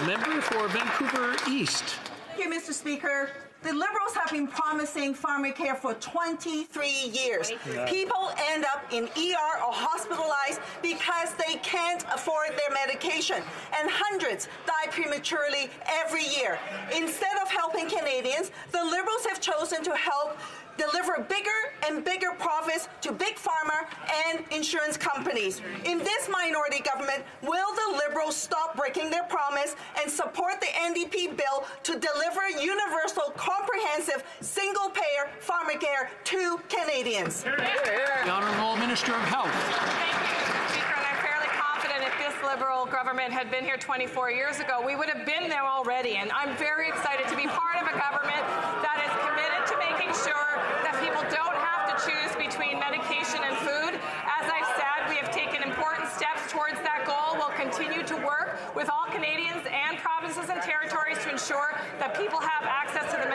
The member for Vancouver East. Thank you, Mr. Speaker. The Liberals have been promising pharmacare for 23 years. Yeah. People end up in ER or hospitalized because they can't afford their medication, and hundreds die prematurely every year. Instead of helping Canadians, the Liberals have chosen to help deliver bigger and bigger profits to big pharma and insurance companies. In this minority government, will the Liberals stop breaking their promise and support the NDP bill to deliver universal, comprehensive, single-payer pharmacare to Canadians? The Honourable Minister of Health. She's apparently confident if this liberal government had been here 24 years ago, we would have been there already. And I'm very excited to be part of a government that is committed to making sure that people don't have to choose between medication and food. As I've said, we have taken important steps towards that goal. We'll continue to work with all Canadians and provinces and territories to ensure that people have access to the.